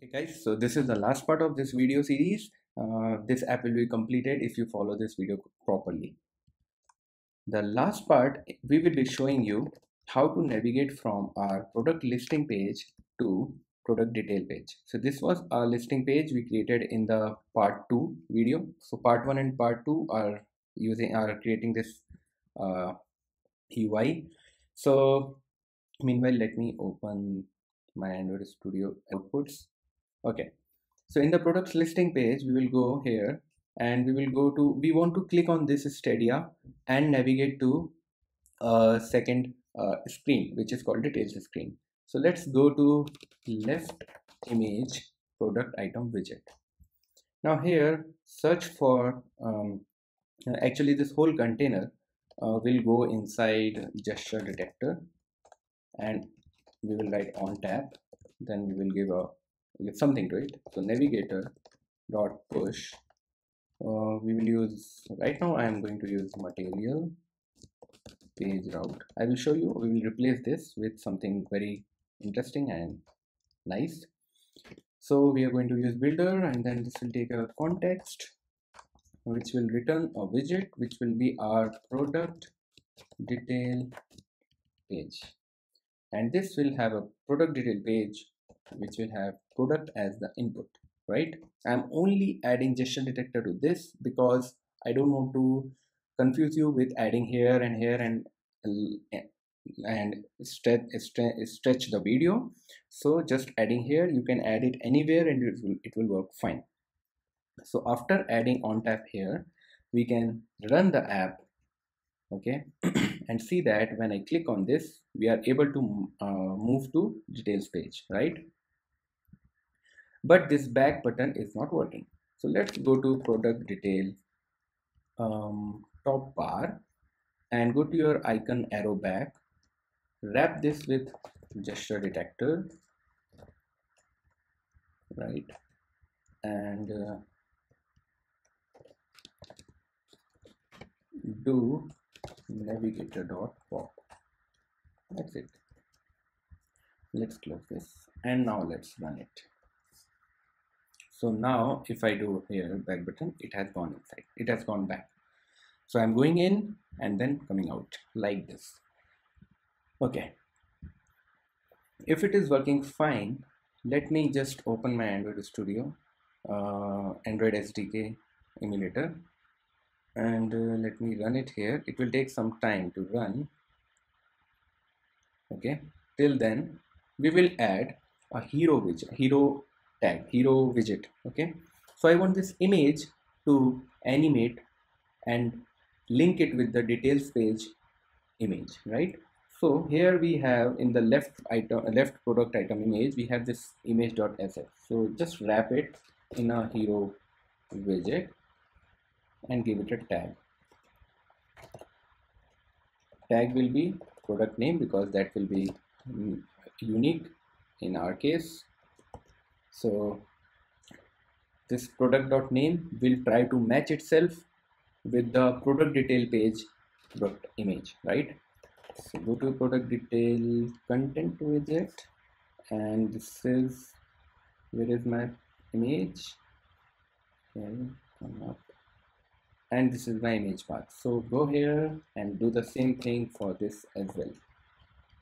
Okay guys, so this is the last part of this video series. Uh, this app will be completed if you follow this video properly. The last part, we will be showing you how to navigate from our product listing page to product detail page. So this was our listing page we created in the part 2 video. So part 1 and part 2 are using are creating this uh, UI. So meanwhile, let me open my Android Studio outputs okay. So in the products listing page we will go here and we will go to we want to click on this stadia and navigate to a second uh, screen which is called details screen. So let's go to left image product item widget. Now here search for um, actually this whole container uh, will go inside gesture detector and we will write on tap then we will give a give something to it. So navigator dot push uh, we will use right now i am going to use material page route. I will show you we will replace this with something very interesting and nice. So we are going to use builder and then this will take a context which will return a widget which will be our product detail page. And this will have a product detail page which will have product as the input right? I'm only adding gesture detector to this because i don't want to confuse you with adding here and here and and stretch, stretch the video. So just adding here you can add it anywhere and it will, it will work fine. So after adding on tap here we can run the app okay? And see that when I click on this we are able to uh, move to details page right but this back button is not working. So let's go to product detail um, top bar and go to your icon arrow back. Wrap this with gesture detector. Right. And uh, do navigator dot pop. That's it. Let's close this. And now let's run it so now if I do here back button it has gone inside. It has gone back. So I'm going in and then coming out like this. Okay. If it is working fine let me just open my Android Studio uh, Android SDK emulator. And uh, let me run it here. It will take some time to run. Okay. Till then we will add a hero widget hero tag hero widget okay? So i want this image to animate and link it with the details page image right? So here we have in the left item left product item image we have this image.asset so just wrap it in a hero widget and give it a tag. Tag will be product name because that will be mm, unique in our case so this product dot name will try to match itself with the product detail page product image right? So go to product detail content widget and this is where is my image? And this is my image path. So go here and do the same thing for this as well.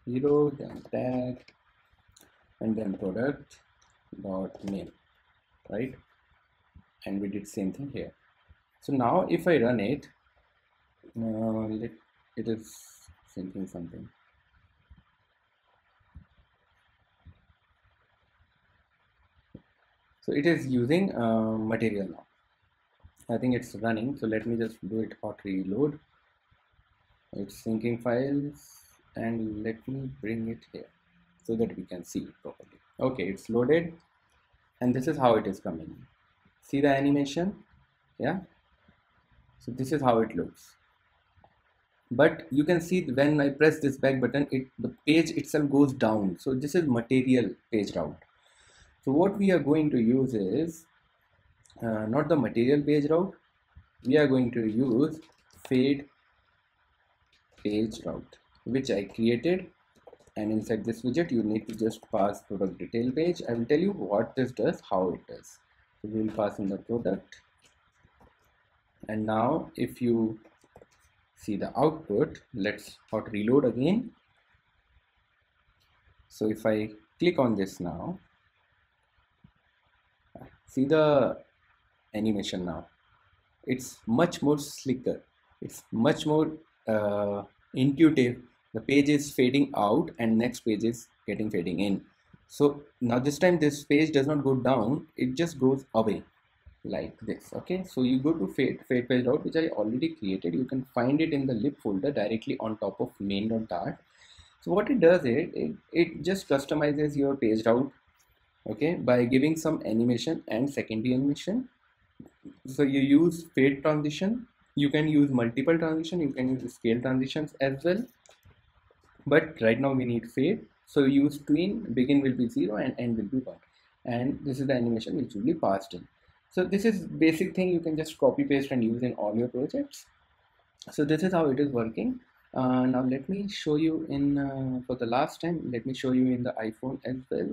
Hero then tag and then product dot name right? And we did same thing here. So now if I run it uh, let, it is thinking something so it is using uh, material now. I think it's running so let me just do it hot reload. It's syncing files and let me bring it here so that we can see it properly. Okay it's loaded and this is how it is coming see the animation? Yeah? So this is how it looks. But you can see when I press this back button it the page itself goes down. So this is material page route. So what we are going to use is uh, not the material page route. We are going to use fade page route which I created and inside this widget you need to just pass product detail page i will tell you what this does how it does. So we will pass in the product. And now if you see the output let's hot reload again. So if i click on this now see the animation now. It's much more slicker. It's much more uh, intuitive the page is fading out and next page is getting fading in. So now this time this page does not go down it just goes away like this okay? So you go to fade fade page route which i already created. You can find it in the lib folder directly on top of main.dart so what it does is it, it just customizes your page route okay by giving some animation and secondary animation. So you use fade transition. You can use multiple transition. You can use scale transitions as well but right now we need fade so use tween begin will be 0 and end will be 1 and this is the animation which will be passed in. So this is basic thing you can just copy paste and use in all your projects. So this is how it is working. Uh, now let me show you in uh, for the last time let me show you in the iphone as well.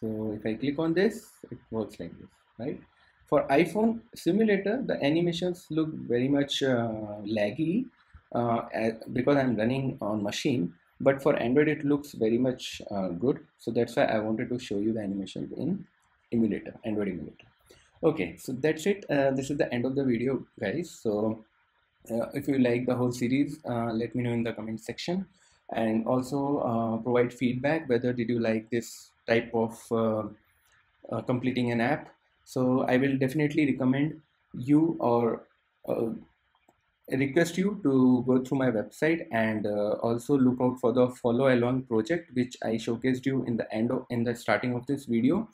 So if i click on this it works like this right? For iphone simulator the animations look very much uh, laggy uh, because i'm running on machine but for android it looks very much uh, good. So that's why i wanted to show you the animation in emulator android emulator. Okay so that's it. Uh, this is the end of the video guys. So uh, if you like the whole series uh, let me know in the comment section. And also uh, provide feedback whether did you like this type of completing an app. So i will definitely recommend you or request you to go through my website and uh, also look out for the follow along project which I showcased you in the end of in the starting of this video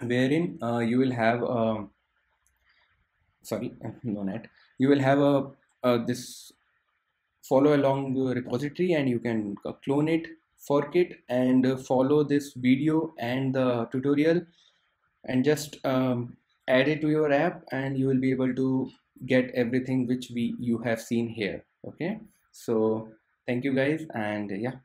wherein uh, you will have a sorry no net. You will have a, a this follow along repository and you can clone it fork it and follow this video and the tutorial. And just um, add it to your app and you will be able to get everything which we you have seen here. Okay? So thank you guys and yeah